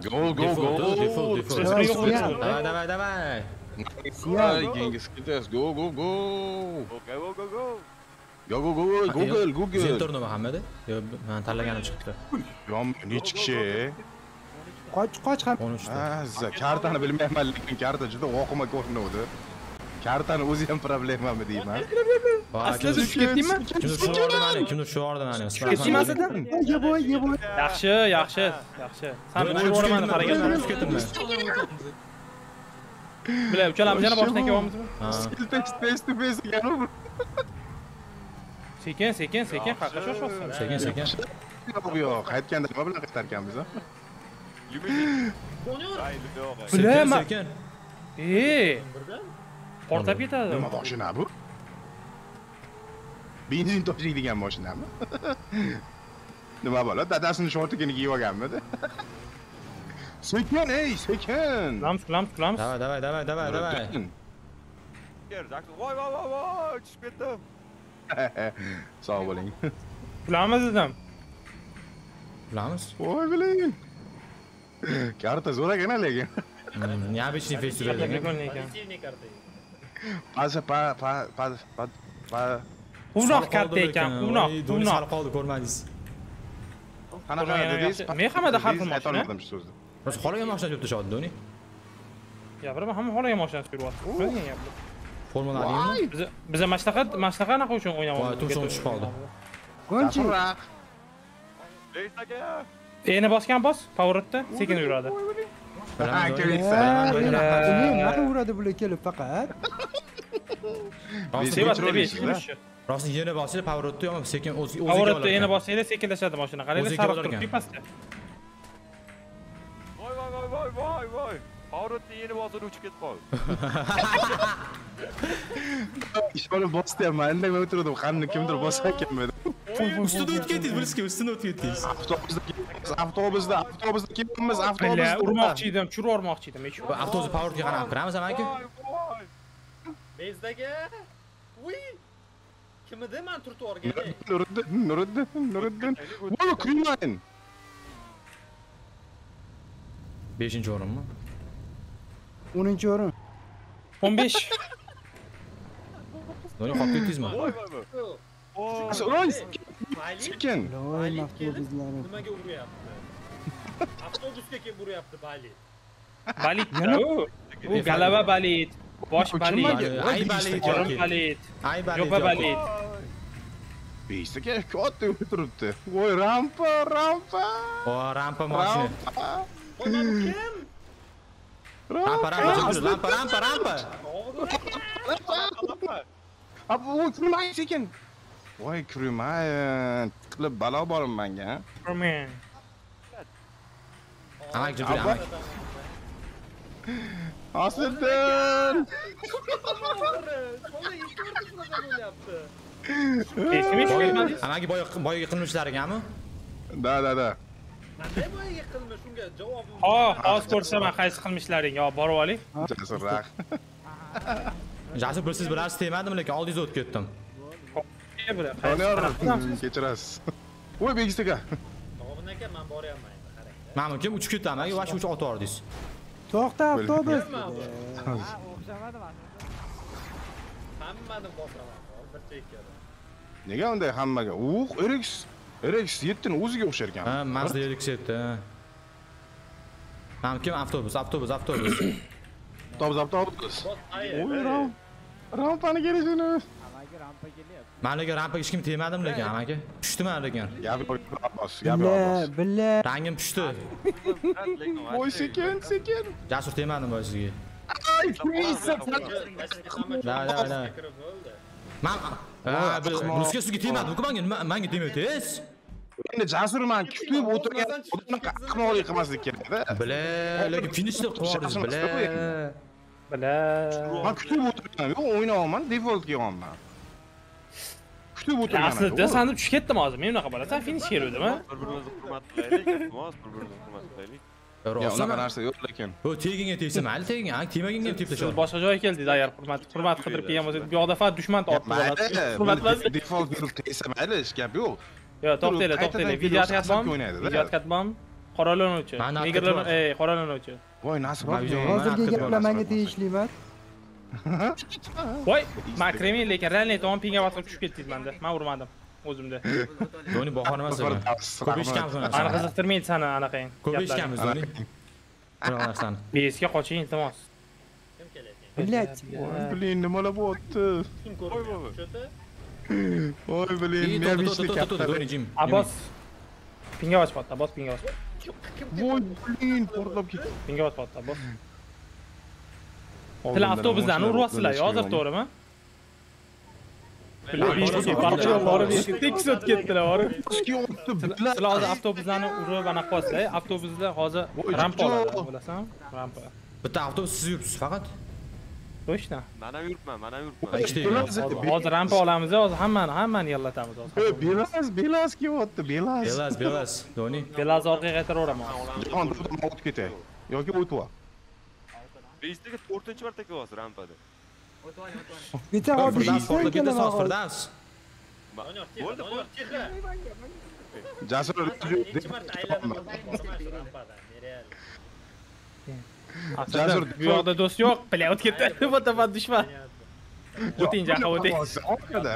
Go, go, go! Default, default. Dawaj, Sula. Dawaj, dawaj, dawaj! Słuchaj, Genghis, go, go, go! Go, go, go, go! Go, go, Google, Google! Senin torunu Muhammed'i? Yo, ben tarlagana çıktı. Yom, neç şey. kişi? Kaç, kaç? 13. Azza, kartani bilmayman, lekin karta juda oqima ko'rinuvdi. Kartani o'zi ham problemami deyman. Aslida tushib ketdingmi? Kimdir shu ordan ani, kimdir shu ordan ani. Ketdingmi aslida? Yeboy, yeboy. Yaxshi, yaxshi, yaxshi. San tushib yuboraman harakat tushib ketdimmi? Bilar, uchalamiz yana boshdan kelyapmizmi? Ha. Face to face ekanu. Sekin, sekin, sekin, qaqqa shoshmasın. Sekin, sekin. Yo'q, yo'q, qaytganda nima bilan qaytarkanmiz? a? Ayni yo'q. Sekin, Bilaman. sekin. Ee, portlab ketadi. Nima mashina bu? Benzin toshiydigan mashinami? Nima bo'la? Dadasini shortigini kiyib olganmidi? Sekin, ey, sekin! Kulamiz, kulamiz, kulamiz. Давай, давай, давай, давай, давай. Ger, Jackson. Voy, voy, voy, voy, tushib ketdim. Sog' bo'ling. Kulamiz dedim. Bilamiz? Voy biling. Karta zo'r ekan lekin. Hmm, Необычный фестиваль. Прикольный ekan. pasa pa pa pa pa quvnoq katta ekan quvnoq quvnoq qoldi ko'rmadingiz qanaqa dedingiz men hammada har xil aytolmadim shu so'zni hozir xolaga mashina yurib tashyapti doni gapirma hamma xolaga mashina yuryapti degan gapni formani olaymi biz biz mana shunaqa mana shunaqa anaqa uchun o'ynayapmiz tursun tushib qoldi qo'nchiroq endi bosgan bos поворотda sekin yuradi Uradi bular kelib faqat. Rosti- Sevat- Sevatda besh Kontrol kilish. Rosti yana power o'tdi, yo'q, sekin o'zi o'ziga e'ni olarkan. bossanglar sekinlashadi mashina. Qaranglar, sariq turibdi pastda. Voy, voy, voy, voy, voy, voy. Powerotni yeni bosib uchib ketib qoldi. Ishoni bosyapman, indamay o'tirdim. Qanni kimdir bosarkanmidi? Ustida o'tib ketdingiz, bilsizki, ustida o'tib ketdingiz. Avtobusda avtobusda, avtobusda kelamiz, Billa, avtobusda. urmoqchi edim, tushirib yubormoqchi edim. hech Bu avtobus powerga qarab kiramiz amaki. Voy, voy. Bezdagi uy kim edi man turtuorga Nuriddin, Nuriddin, Nuriddin. Voy, kulmang. 5-o'rinmi? 10-o'rin. 15. Do'ni qolib ketdingizmi? Voy, voy, voy. Voy. Voy, mayli sekin. Voy, avtobuslar. nimaga uryapti avtobusga kelib uryapti bali Balit. u. U galaba balit. Bosh balit. Ay balit Qorin balit. Ay balit. Yo'pa balit. Beshtaga katta o'tiribdi. Voy, rampa, rampa. O, rampa mashina. Bu kim Rampa, rampa, rampa, rampa, rampa. Abi, voy, kulmang sekin. Voy, kulmang. Qilib balo bormi menga? Superman. Amak jibri, amak. Asliddin. bo'lyapti Esimi tushirmadingiz? Amaki boya boyaga qilmishlaringami? Da, da, da. qanday boyaga qilmish unga javobim Ha, hozir ko'rsaman qaysi qilmishlaring. Yo, borib oling. Jasur bir siz bilarsiz tegmadimi, lekin oldingizga o'tib ketdim. Kechirasiz. Voy, Begis aka. javobin aka man boryapman Mana kim uchib ketdi amaki, vash uch otib yubordingiz. To'xta avtobus. hammani bosaman bir chekkada Nega unday hammaga? Uh, RX RX 7 ni o'ziga o'xshar ekan. Ha, Mazda yetdi. Mana kim avtobus, avtobus, avtobus. Avtobus, avtobus. Rampani kelishini. Managa rampa hech kim tegmadim lekin amaki. Tushdimi lekin. Gapi Abbos, gapi Billa, Abbos. billa. Rangim tushdi. Voy, sekin, sekin. Jasur tegmadim boya sizga. Da, da, da. Man, ha, bunisiga sizga tegmadimi-ku menga, nima menga tegmayapsiz? Endi jasurman kutib o'tirgan odamni qahmoqlik qilmaslik kerak-da. Bile, lekin finishda qildingiz, bile. Bila. Men kutib o'tirgan, yo'q, o'ynayapman, default qilyapman. Kutib o'tirgan. Aslida sanib tushib ketdim hozir. Men unaqa bo'lasan, finish keluvdim, ha? Bir-birimizni hurmat qilaylik, iltimos, bir-birimizni hurmat qilaylik. Ya, unaqa narsa yo'q lekin. Bu teginga tegsa mayli teging, ha, tegmaganga ham Siz teplashadi. boshqa joyga keldingiz agar hurmat hurmat qidirib kelgan bo'lsangiz, bu yoqda faqat dushman tortib oladi. Mayli, Hurmatlas. default yurib tegsa mayli, hech gap yo'q. Yo, to'xtanglar, to'xtanglar. video o'ynaydi-da. Video atkatyapman. qoralanuvchi bor. ey qoralanuvchi voy nasib hozirgi gaplar menga tegishli emas voy makrame lekin реально aytyapman pinga bosib tushib ketdingiz menda. Men urmadim o'zimda. Doni baho emas. ko'p ishkamiz. ana qiziqtirmaydi sani anaqang. Ko'p ishkamiz doni biror narsani besga qoching iltimos. Kim блять блин nimalar bo'lyapti voy блин men ishni katta abbos pinga bosib abbos pinga bosib voy блин portlab ketdi pinga bosib abbos bilan avtobuslarni uryapsizlar hozir to'g'rimi borib tekis o'tib ketdilar borib sizlar hozir avtobuslarni urib anaqa qilyapsizlar avtobuslar hozir rampa oladi bilasanmi rampa. Bitta avtobus siz yuribsiz faqat. точно Man ham yuribman, man ham yuribman. Ikkita hozir rampa olamiz hozir hammani hammani yig'latamiz hozir belaz belaz kelyapti belaz Belaz, belaz. Doni. belazni orqaga qaytaraveraman jahon o'tib ketay yoki o'tib ol Beshtaga to'rtinchi marta kelyapsiz rampada. bitta Firdavs hodisa portlab ketdi, keladi soz Firdavs. Bo'ldi, tixa. jasur Birinchi marta aylanib rampadan, nereal. Jasur, bu yoqda do'st yo'q bilan o'tib ketdi bu tomonda dushman o'ting jaqa o'ting orqada.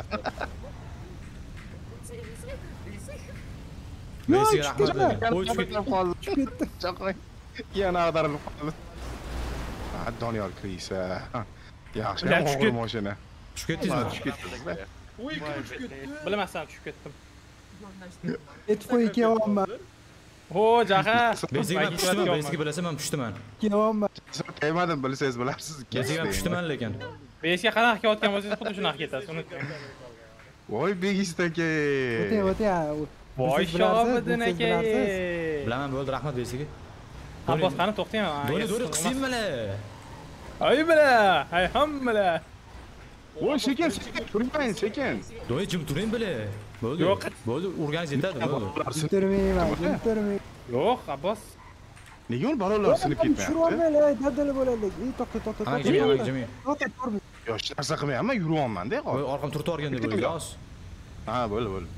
O'y tushib ketdi. qoldi chaqay yana ag'darilib qoldi Doniyor krisa yaxshi tushib o'g'ri ket- mashina Tushib ketdingizmi? tushib ketdingizmi kim tushib ketdi? bilmasam tushib ketdim etfoy kelyapman ho jaqa Besiga man pushtiman, besiga bilasan men pushtiman. kelyapman tegmadim bilsangiz bilarsiz Besiga man pushtiman lekin. besga qanaqa kelayotgan bo'lsangiz xuddi shunaqa ketasiz unutmang voy begist aka o'ting o'ting voy siz aka. Bilaman bo'ldi, rahmat besiga. abbos qani to'xtang Doni, Doni qisingmili. Ay bila ay hammala voy sekin sekin turmang sekin Doni jim turing bili. Bo'ldi. Yo'q. Bo'ldi, urganingiz yetadi, bo'ldi. turmayman turmayman yo'q abbos nega uni balolar sinib ketmayapti olmaylar dadil bo'ladi ey to'xta to'xta to'xta jimi, jimi. yo'q hech narsa qilmayapman yuryapmanda Voy, hozir orqam turtib yuborgan deb o'ylaydi. hozir. ha bo'ldi bo'ldi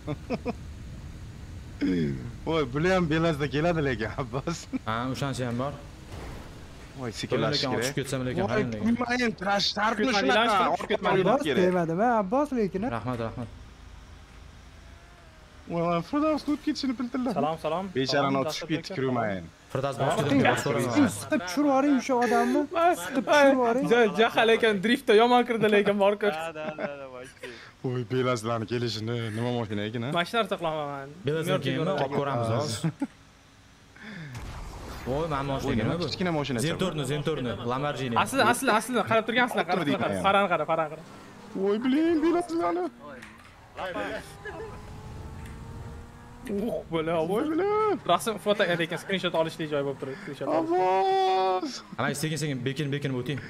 voy bular ham belazda keladi lekin abbos Ha, o'shanisi ham bor. voy sekinlashish kerak tushib ketsam lekin voy kulmang trashtarmi shunaqa abbos ha, abbos lekin rahmat rahmat Voy, тут кетишини билдилар. Салом, Salom, salom. отишиб кетди кирмаин. Фирдавс бошqidim deb so'rayman. Siqib tushirib yuboring o'sha odamni. Siqib tushirib yuboring. Jahal ekan driftda yomon kirdi lekin Marko. Ha, da, da, Voy, belazlarni kelishini nima mashina ekan? Mashinani ortiqlamayman. Belazlarni keyin ko'ramiz hozir. voy mani moshina nima bu kichkina moshina zentorni zentorni lamborghini Asl, asl, asl, qarab turgansizlar qarab qarani qara qarani qara voy блин bilasizlarni uh bola voy bola rasm foto lekin screenshot olishlik joyi bo'lib turibdi screenshot. ovoz ana sekin sekin bekin bekinib o'ting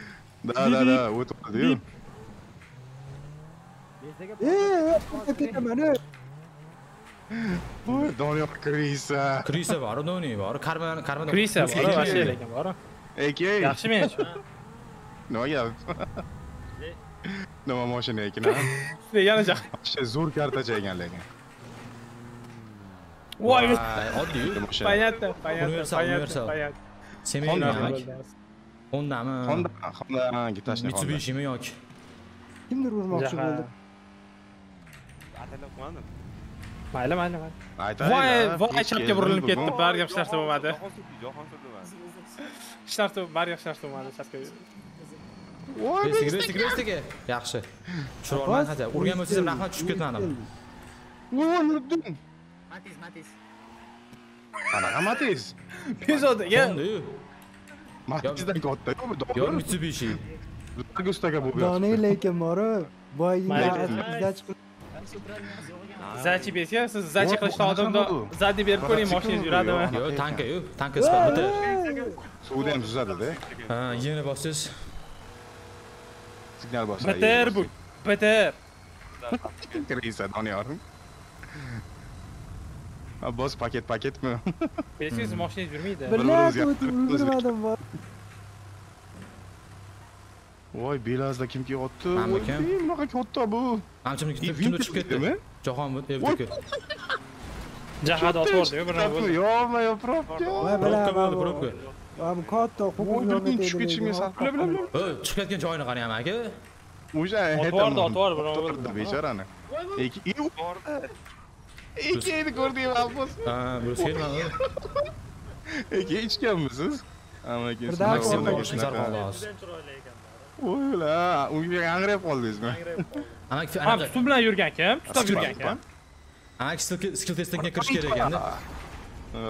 да да да o'tib qoldiyu ey to'xtab ketaman ey voy doniyor krisa Krisa bor, Doni bor. Karma, karma. krisa bor вообще lekin bor aka yaxshi men shu nima gap nima mashina ekan a yana jaqa Вообще zo'r kartacha ekan lekin voy Oddiy. mashina понятно понятно Universal, понятно universal. понятно Semey Honda. demak. Hondami? honda honda gitashni Mitsubishimi yoki? kimdir urmoqchi Jaha. bo'ldi Atalib qo'ymadim. Mayli, mayli, mayli. Voy, voy, chapga burilib ketdi Bari gap narsa bo'lmadi. Ishlashni, bari gap narsa bo'lmadi chapga. Voy, sigirga, sigirga. Yaxshi. Tushib olmadim hozir. Urgan bo'lsangiz rahmat tushib ketmadim. Voy, urdim. Matiz, Matiz. Qanaqa Matiz? Pezodga. Matizdan katta-ku bu dori. ustaga bo'lib Gustaga bo'lgan. Lekin borib, boy, Matizdan chiqib. Zachi besga siz zachi Voy, qilishda qanaqa oldimda bu? zadni berib ko'ring mashinangiz yuradimi Yo tanka-yu. Tanka sifat bitta. suvda ham suzadida Ha, yana bossiz. signal bosadi bitir bu bitir krisa doniyor abbos paket paketmi besingiz mashinangiz yurmaydi bilat o'zgartirib, o'tib ulgurmadim bor voy belazda kimki otdi manmikan bunaqa katta bu. Qanchimniki kimdir chiqib ketdi. jahon evniki Jahad otvordi bir narsa yo'qmi yo probka probka bo'ldi probka katta qo'pol birdan tushib ketishimga sabab bilan bilan chiqib ketgan joyini qarayman aka o'sha otvordi otvordi birov bechorani ikkiyni ko'rdingmi abbos ha bilsanman aka ichganmisiz amakim maksimum O'yla, unga angrab qoldingizmi? Amak Ha, tutup bilan yurgan kim? Tutab yurgan kim? amak skill skill testiga kirish kerak ekanda.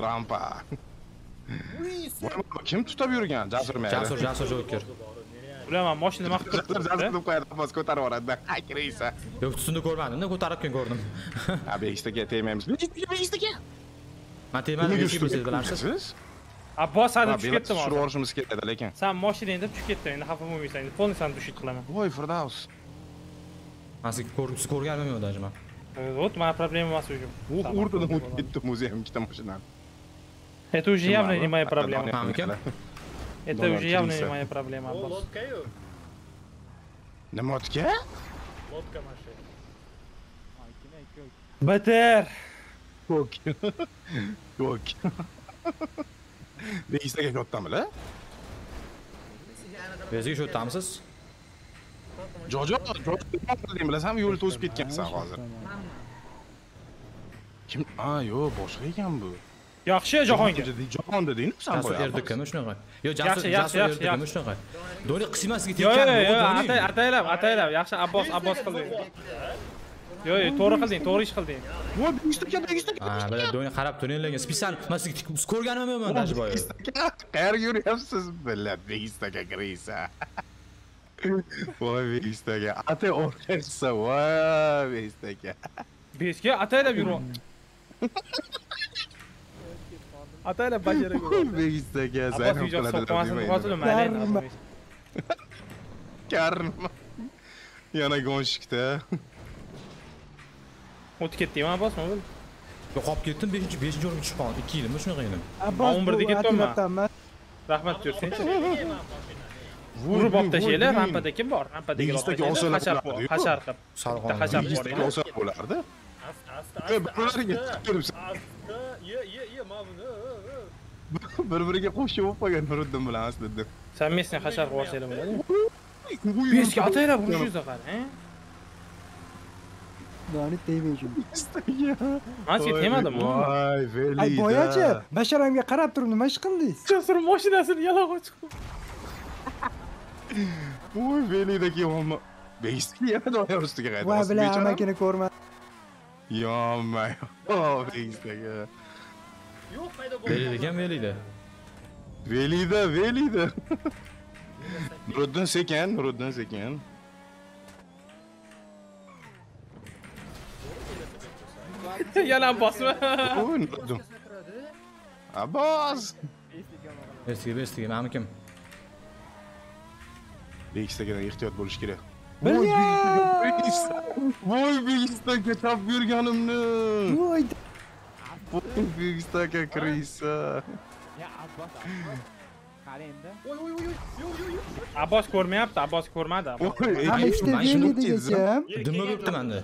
Rampa. Kim tutab yurgan? Jasur mayli. Jasur, Jasur Joker. Bilaman, mashina nima qilib Jasur jasur turibdi? deb qo'yadi, Abbos ko'tarib yuboradi. Kiraysa. Yo'q, tutunda ko'rmadim-da, ko'tarib kelgan ko'rdim. Ha, begistaga tegmaymiz. Begistaga. Men tegmadim, bilsangiz bilarsiz. Siz? Abbos hadeb tushib Bilet ketdim tushirib hozir. yuborishimiz kerak lekin. Sen mashinangda tushib ketding, endi xafa bo'lmaysan. Endi polnisani dushit qilaman. Voy, Firdavs. Men siz ko'rib, siz ko'rganmisiz даже man? Вот, моя проблема emas уже. Uh, urdidan o'tib ketdi muzeyim ikkita mashinani. Это уже явно не моя проблема. Ha, aka. Это Donald уже явно не Trump. моя проблема, O Abbos. lodka-yu. Nima otga? Lodka mashina. Beter. Ko'k. Ko'k. Begistaga kattamilar? Bezga shu o'tamisiz? Jojo, Jojo bilasanmi yo'l to'sib ketgansan hozir. Kim? A, yo'q, boshqa ekan bu. Yaxshi, Jahongir. Jahon dedingmi sen Jasur boya? erdikmi shunaqa? Yo, Yaxshi, Jasur, Jasur erdikmi shunaqa? Doni yo, tekkan. yo, atay, ataylab, ataylab. Yaxshi, Abbos, Abbos qilding Yo, yo, to'g'ri qilding, to'g'ri ish qilding. Voy, begistaga, begistaga. Ha, bila Doni qarab turinglar. Spisan, men sizga tik- siz ko'rganimmi men даже boya? Begistaga. Qayerga yuryapsiz? Bila, begistaga kiraysa. Voy, begistaga. Ate o'rgachsa, voy, begistaga. Besga ataylab yur. Ataylab bajara yur. Begistaga Abbos zaynab video qiladilar so'qqimasini demaydi. hozir Yarma. mayli. Karma. Yana gonshikda. O'tib ketdingmi, Abbos? Nima bo'ldi? Yo, qolib ketdim 5-chi 5-chi o'ringa tushib qoldim. 2 yilmi shunaqa edim. Abbos o'n birda ketdimmi? Rahmat yursinchi. Yeyman mashinani. Urib olib tashlaylar, rampada kim bor? Rampadagi Begistaga olib osilib tashlaylar, qoladi-yu. hashar qilib. Bitta hashar bor. Bo'lardi. Ö, ö. Bir-biriga qo'shib bo'lib qolgan Nuriddin bilan. Sen Messini hashar qilib olsanglar bo'ladi. Besga ataylab urishingizni qarang. Doni tegmaydi. Man sizga tegmadimmi? Voy, velida. Ay boyachi, basharamga qarab turib nima ish qildingiz? Jasur mashinasini yalang'och chiqib. Voy, velida kiyomma. Begistaga yana doyar ustiga qaytdi. Voy bilan amakini ko'rma. Yomma. Oh, begistaga. Yo'q, paydo bo'ldi. Belida ekan, belida. Velida, velida. Nuriddin sekin, Nuriddin sekin. Yana Abbosmi? Voy, Nuriddin. Abbos. Bestiga, bestiga, mani kim? Begistaga ehtiyot bo'lish kerak. Bilgan. Voy, begistaga tap yurganimni. Voy, Voy, begistaga kirisa. Abbos ko'rmayapti, Abbos ko'rmadi. Abbos. Voy, ham ey, ishda man shuni velida ekan. Dimma bo'libdi menda.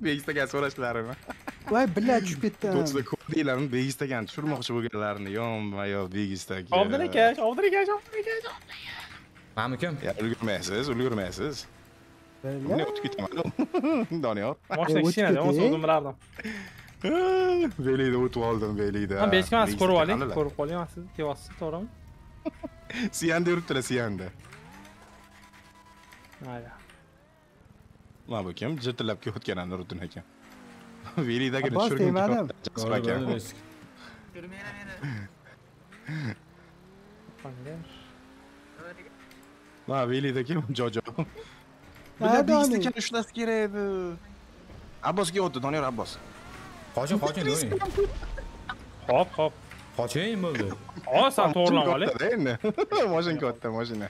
Begistaga so'rashlarini. Voy bila tushib ketdim. Do'stlar ko'rdinglarmi? Begistagan tushirmoqchi bo'lganlarini. Yonma yo begistaga. Oldin aka, oldin aka, oldin aka. Mani kim? Ya ulgurmaysiz, ulgurmaysiz. Bilgan. o'tib ketaman. Doniyor. Mashina o'tib kichkina, ketdi. o'zim bilardim. Velida o'tib oldim, Velida. Men bechkani ko'rib oling, ko'rib qoling, siz kelyapsiz, to'g'rimi? Siyanda yuribdilar, Siyanda. Mayli. Bu kim? Jirtillab kelayotgan Nuriddin aka. Velidaga Abbos tushirgim tegmadim. kelyapti, Jasur Bo'ldi, aka. bo'ldi, bestiga. Mana Velida kim? Jojo. Ha, Bular Doni. begistaga ushlasi kerak edi. Abbosga o'tdi, Doniyor Abbos. Qoching, qoching, do'ng. Hop, hop. Qoching bo'ldi. Hop, sen to'g'rilab oling. Katta-da endi. Mashina katta, mashina.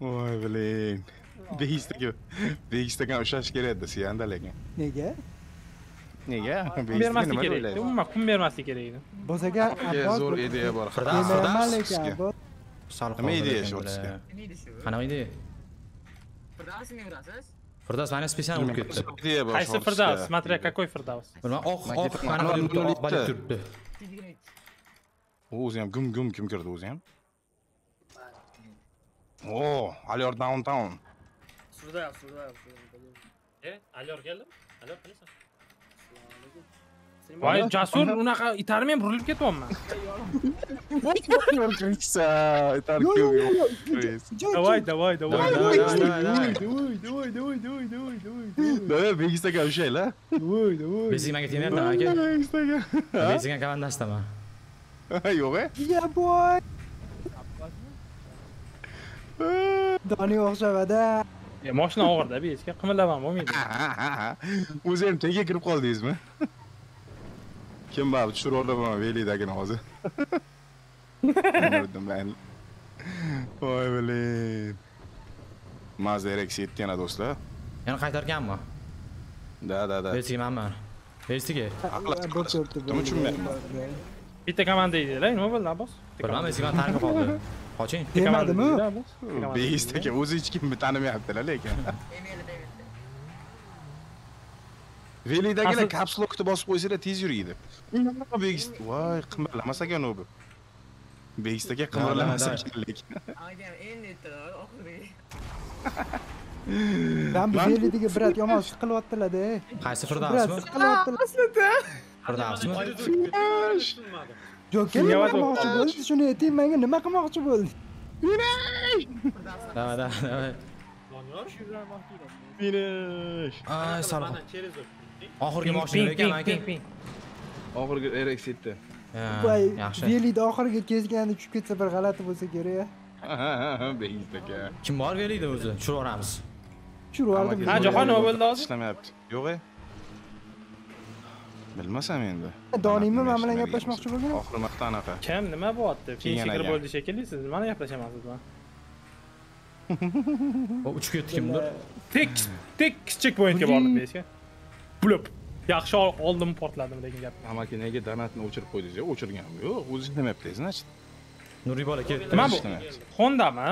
Doniyor. Voy, bilin. Begistaga, begistaga ushlash kerak edi, Siyanda lekin. Nega? Nega? Kun bermaslik kerak edi. Umuman kun bermaslik kerak edi. Bosaga Abbos. zo'r ideya bor. Firdaus, Demayman Firdaus. lekin Abbos. Sal Nima ideya qoldi shu lekin o'tizga? bular. Qanaqa ideya? Firdavs nega urasiz? Firdaus meni spesial urib ketdi. Qaysi Firdavs? Смотря какой Firdavs. Bilmam, oq, Man oq, ketaman. mana Ular bu yurtda nol oq balik bitta. turibdi. o'zi ham gum gum kim kirdi o'zi ham o aliyor downtown Surda, surda, surda. E, Aliyor keldi? Aliyor qilasan? Assalomu Voy, alaykum. jasur unaqa itarib men burilib ketyapman. Давай, давай, давай. Давай, давай, давай, давай, давай. Давай, давай, давай, давай, давай, давай. Давай Begis'teki bir şey la. Давай, давай. Besiga menga tegmayapti, aka. Begis'teki. Besiga komandasidaman. Yo'q e? doniyor o'xshamadi e moshina og'irda besga qimillaman bo'lmaydi. O'zi ham tagiga kirib qoldingizmi? Kim baribir tushirib olaman velidagini hozir. Man voy блин mazda rx yetti yana do'stlar. Yana qaytarganmi? Da, da, да bersinmanmi bersiga nima tushunmayapman? Bitta komanda edinglar nima bo'ldi abbos? Bilmadim esimdan tarqib qoldi Qoching. Demadimi? Begis'teki o'zi hech kimni tanimayaptilar lekin. Velidagilar Asl- kapslokni bosib qo'ysanglar tez yuriydi. Begis, voy, qimirlamas ekan u bu. Begisdagi qimirlamas Davay, ekan lekin. Ben bu velidagi brat yomon siqilyaptilar-da. Qaysi Brat Firdavsmi? siqilyaptilar. Firdavsmi? Joker nima qilmoqchi bo'ldi? Shuni ayting, menga nima qilmoqchi bo'ldi? Davay, davay. Doniyor. Finish. Ay, sal. Mana через o'tdi. Oxirgi mashina ekan, aka. Oxirgi RX-7. Voy, Yaxshi. velida oxiriga kezganda tushib ketsa bir g'alati bo'lsa kerak. Begisdagi. Kim bor velida o'zi? Tushirib yuboramiz. Tushirib yubordim. Ha, Jahon nima bo'ldi hozir? Ishlamayapti. Yo'q e. Bilmasam endi. Doningmi men bilan gaplashmoqchi bo'lgan? Oxiri marta anaqa. Kim nima bo'lyapti? Keyin yana. bo'ldi shekilli, siz nimani gaplashamansiz bilan? O uchib ketdi kimdir. Tek tek checkpointga bordim besga. Blup. Yaxshi ol- oldim portladim degan gap. Amaki nega donatni o'chirib qo'ydingiz? Yo'q, o'chirgan. Yo'q, o'zi ishlamayapti, значит. Nuriy bola ketdi. Nima bu? Hondami?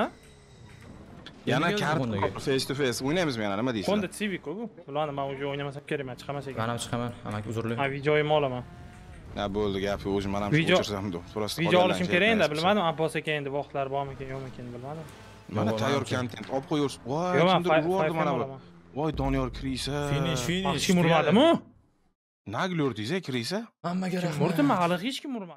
Yana kart face to face o'ynaymizmi yana nima deysizlar? Honda Civic bu. Ularni men уже o'ynamasam kerak, chiqamas ekan. Men ham chiqaman. Amaki uzrli. Ha, videoyimni olaman. Ha bo'ldi gap o'zim mana Video- o'chirsam Просто Video olishim kerak endi, bilmadim Abbos aka endi vaqtlari bormi ekan, yo'qmi ekan bilmadim. Mana tayyor kontent olib qo'yursiz. Voy, kimdir urvordi mana ham bu. Voy, Doniyor Krisa. Finish, finish. Yaxshi kim urmadimi? Nagli urdingiz, Krisa? Hammaga rahmat. Urdimi? Hali hech kim urmadi.